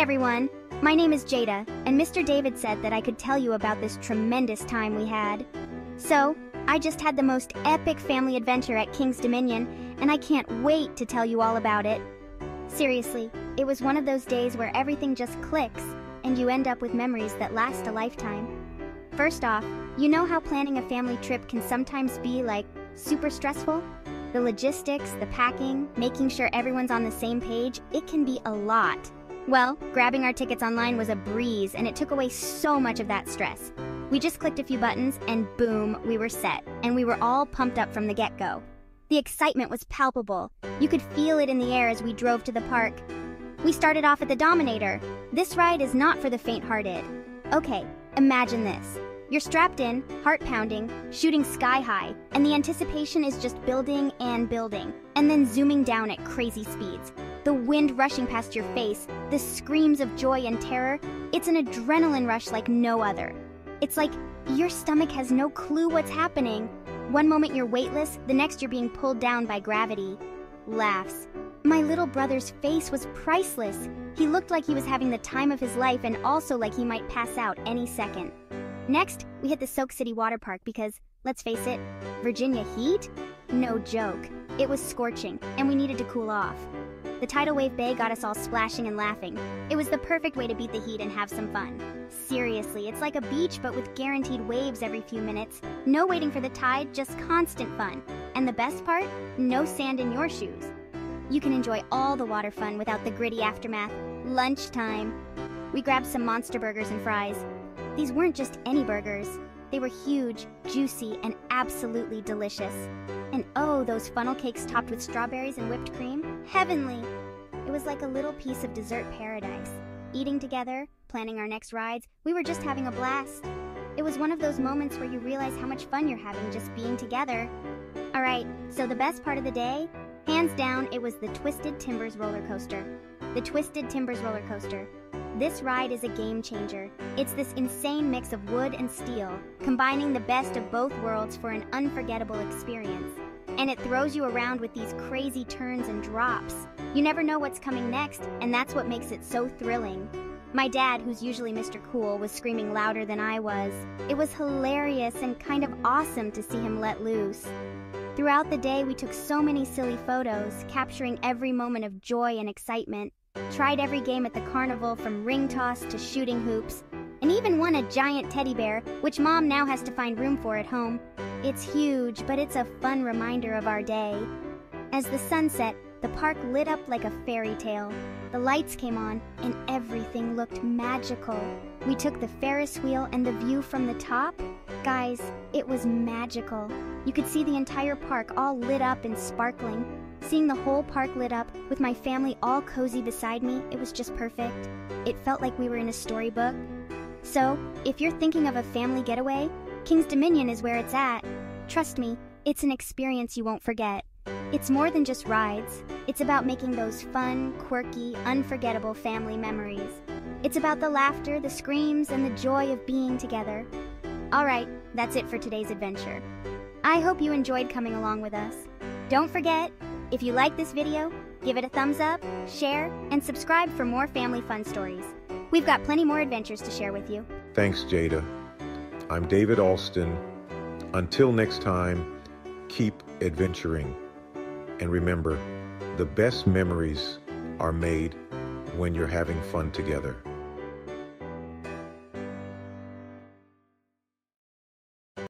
everyone! My name is Jada, and Mr. David said that I could tell you about this tremendous time we had. So, I just had the most epic family adventure at King's Dominion, and I can't wait to tell you all about it. Seriously, it was one of those days where everything just clicks, and you end up with memories that last a lifetime. First off, you know how planning a family trip can sometimes be like super stressful? The logistics, the packing, making sure everyone's on the same page, it can be a lot. Well, grabbing our tickets online was a breeze and it took away so much of that stress. We just clicked a few buttons and boom, we were set, and we were all pumped up from the get go. The excitement was palpable. You could feel it in the air as we drove to the park. We started off at the Dominator. This ride is not for the faint hearted. Okay, imagine this. You're strapped in, heart pounding, shooting sky high, and the anticipation is just building and building, and then zooming down at crazy speeds. The wind rushing past your face, the screams of joy and terror, it's an adrenaline rush like no other. It's like your stomach has no clue what's happening. One moment you're weightless, the next you're being pulled down by gravity. Laughs. My little brother's face was priceless. He looked like he was having the time of his life and also like he might pass out any second. Next, we hit the Soak City Water Park because, let's face it, Virginia heat? No joke. It was scorching, and we needed to cool off. The tidal wave bay got us all splashing and laughing. It was the perfect way to beat the heat and have some fun. Seriously, it's like a beach but with guaranteed waves every few minutes. No waiting for the tide, just constant fun. And the best part? No sand in your shoes. You can enjoy all the water fun without the gritty aftermath. Lunchtime. We grabbed some monster burgers and fries. These weren't just any burgers. They were huge, juicy, and absolutely delicious. Oh, those funnel cakes topped with strawberries and whipped cream. Heavenly! It was like a little piece of dessert paradise. Eating together, planning our next rides, we were just having a blast. It was one of those moments where you realize how much fun you're having just being together. Alright, so the best part of the day? Hands down, it was the Twisted Timbers roller coaster. The Twisted Timbers roller coaster. This ride is a game changer. It's this insane mix of wood and steel, combining the best of both worlds for an unforgettable experience. And it throws you around with these crazy turns and drops. You never know what's coming next, and that's what makes it so thrilling. My dad, who's usually Mr. Cool, was screaming louder than I was. It was hilarious and kind of awesome to see him let loose. Throughout the day, we took so many silly photos, capturing every moment of joy and excitement. Tried every game at the carnival from ring toss to shooting hoops, and even won a giant teddy bear, which mom now has to find room for at home. It's huge, but it's a fun reminder of our day. As the sun set, the park lit up like a fairy tale. The lights came on, and everything looked magical. We took the Ferris wheel and the view from the top. Guys, it was magical. You could see the entire park all lit up and sparkling. Seeing the whole park lit up, with my family all cozy beside me, it was just perfect. It felt like we were in a storybook. So, if you're thinking of a family getaway, King's Dominion is where it's at. Trust me, it's an experience you won't forget. It's more than just rides. It's about making those fun, quirky, unforgettable family memories. It's about the laughter, the screams, and the joy of being together. Alright, that's it for today's adventure. I hope you enjoyed coming along with us. Don't forget, if you like this video, give it a thumbs up, share, and subscribe for more family fun stories. We've got plenty more adventures to share with you. Thanks, Jada. I'm David Alston. Until next time, keep adventuring. And remember, the best memories are made when you're having fun together.